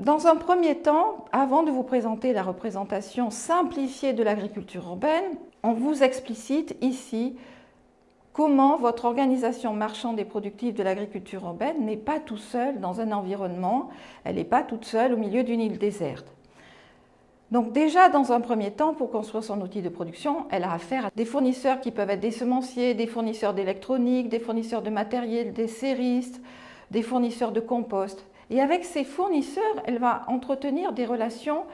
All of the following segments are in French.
Dans un premier temps, avant de vous présenter la représentation simplifiée de l'agriculture urbaine, on vous explicite ici comment votre organisation marchande et productive de l'agriculture urbaine n'est pas tout seul dans un environnement, elle n'est pas toute seule au milieu d'une île déserte. Donc déjà, dans un premier temps, pour construire son outil de production, elle a affaire à des fournisseurs qui peuvent être des semenciers, des fournisseurs d'électronique, des fournisseurs de matériel, des séristes, des fournisseurs de compost. Et avec ces fournisseurs, elle va entretenir des relations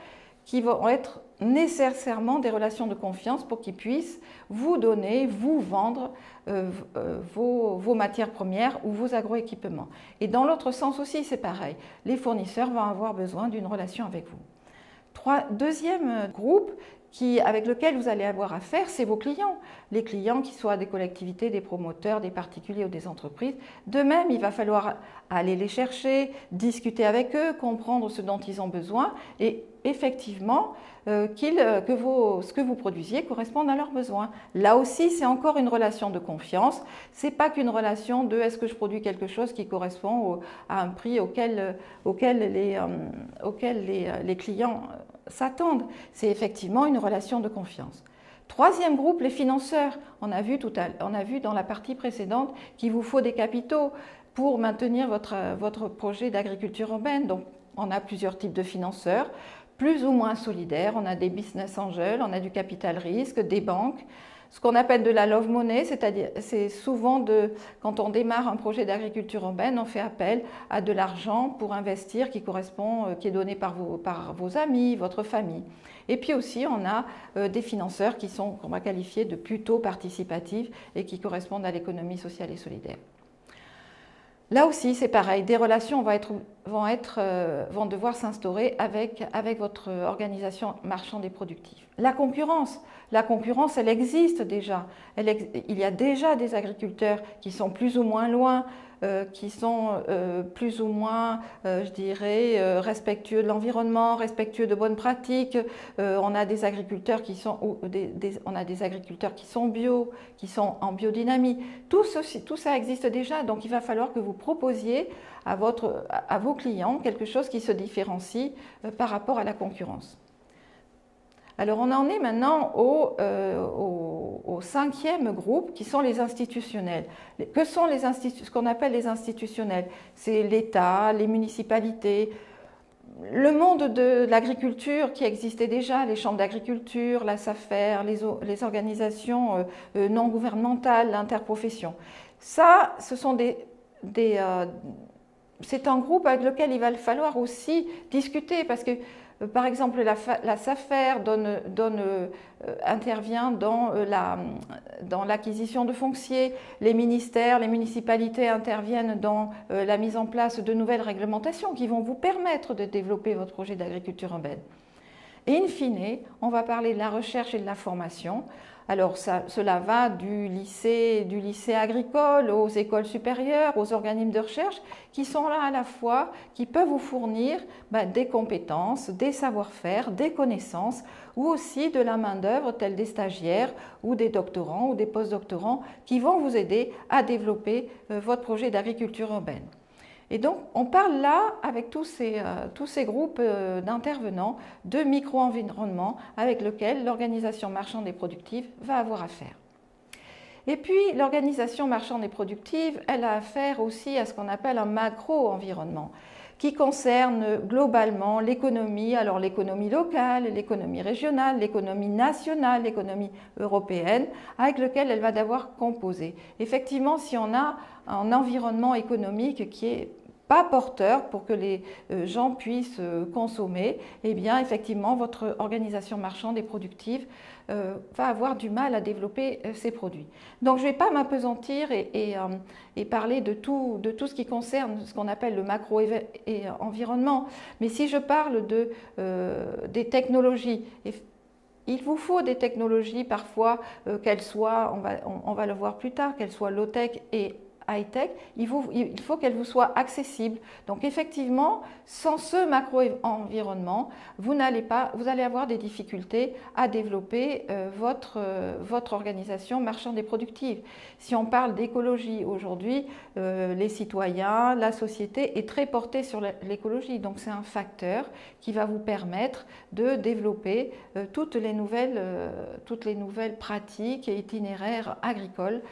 qui vont être nécessairement des relations de confiance pour qu'ils puissent vous donner, vous vendre euh, euh, vos, matières premières ou vos agroéquipements. Et dans l'autre sens aussi, c'est pareil. Les fournisseurs vont avoir besoin d'une relation avec vous. Deuxième groupe, avec lequel vous allez avoir affaire, c'est vos clients. Les clients qui soient des collectivités, des promoteurs, des particuliers ou des entreprises. De même, il va falloir aller les chercher, discuter avec eux, comprendre ce dont ils ont besoin et effectivement euh, euh, que ce que vous produisiez corresponde à leurs besoins. Là aussi, c'est encore une relation de confiance. C'est pas qu'une relation de est-ce que je produis quelque chose qui correspond à un prix auquel, les, euh, les clients s'attendent. C'est effectivement une relation de confiance. Troisième groupe, les financeurs. On a vu, dans la partie précédente qu'il vous faut des capitaux pour maintenir votre, votre projet d'agriculture urbaine. Donc, on a plusieurs types de financeurs, plus ou moins solidaires. On a des business angels, on a du capital risque, des banques ce qu'on appelle de la love money, c'est-à-dire c'est souvent de quand on démarre un projet d'agriculture urbaine, on fait appel à de l'argent pour investir qui correspond, euh, qui est donné par vos, par vos amis, votre famille. Et puis aussi, on a euh, des financeurs qui sont qu'on va qualifier de plutôt participatifs et qui correspondent à l'économie sociale et solidaire. Là aussi, c'est pareil, des relations vont, être, vont, être, euh, vont devoir s'instaurer avec, avec votre organisation marchande et productive. La concurrence, la concurrence, elle existe déjà. il y a déjà des agriculteurs qui sont plus ou moins loin euh, qui sont euh, plus ou moins, je dirais, respectueux de l'environnement, respectueux de bonnes pratiques. on a des agriculteurs qui sont, on a des agriculteurs qui sont bio, qui sont en biodynamie. Tout, ceci, tout ça existe déjà, donc il va falloir que vous proposiez à, votre, à vos clients quelque chose qui se différencie par rapport à la concurrence. Alors on en est maintenant euh, au, cinquième groupe qui sont les institutionnels. Que sont les ce qu'on appelle les institutionnels? C'est l'État, les municipalités, le monde de l'agriculture qui existait déjà, les chambres d'agriculture, la SAFER, les, organisations euh, euh, non gouvernementales, l'interprofession. Ça, ce sont des, c'est un groupe avec lequel il va falloir aussi discuter parce que euh, par exemple, la, SAFER euh, intervient euh, dans, l'acquisition de fonciers, les ministères, les municipalités interviennent dans la mise en place de nouvelles réglementations qui vont vous permettre de développer votre projet d'agriculture urbaine. Et in fine, on va parler de la recherche et de la formation. Alors cela va du lycée, du lycée agricole aux écoles supérieures, aux organismes de recherche, qui sont là à la fois, qui peuvent vous fournir ben, des compétences, des savoir-faire, des connaissances, ou aussi de la main-d'œuvre, telle des stagiaires ou des doctorants ou des postdoctorants, qui vont vous aider à développer euh, votre projet d'agriculture urbaine. Et donc, on parle là, avec tous ces, euh, groupes euh, d'intervenants, de micro-environnements avec lesquels l'organisation marchande et productive va avoir affaire. Et puis, l'organisation marchande et productive, elle a affaire aussi à ce qu'on appelle un macro-environnement, qui concerne globalement l'économie, alors l'économie locale, l'économie régionale, l'économie nationale, l'économie européenne, avec lequel elle va devoir composer. Effectivement, si on a un environnement économique qui est pas porteur pour que les euh, gens puissent euh, consommer, eh bien effectivement votre organisation marchande et productive euh, va avoir du mal à développer ses produits. Donc je ne vais pas m'apesantir et, parler de tout, de tout ce qui concerne ce qu'on appelle le macro-environnement, mais si je parle de, des technologies, il vous faut des technologies parfois, qu'elles soient, on va, on va, le voir plus tard, qu'elles soient low-tech et high-tech, il, faut qu'elle vous soit accessible. Donc effectivement, sans ce macro-environnement, vous, vous allez avoir des difficultés à développer euh, votre, euh, votre organisation marchande et productive. Si on parle d'écologie aujourd'hui, euh, les citoyens, la société est très portée sur l'écologie. Donc c'est un facteur qui va vous permettre de développer toutes, les nouvelles, toutes les nouvelles pratiques et itinéraires agricoles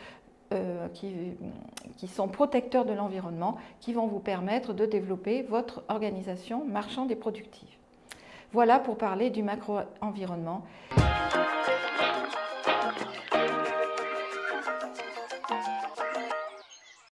euh, qui, sont protecteurs de l'environnement, qui vont vous permettre de développer votre organisation marchande et productive. Voilà pour parler du macro-environnement.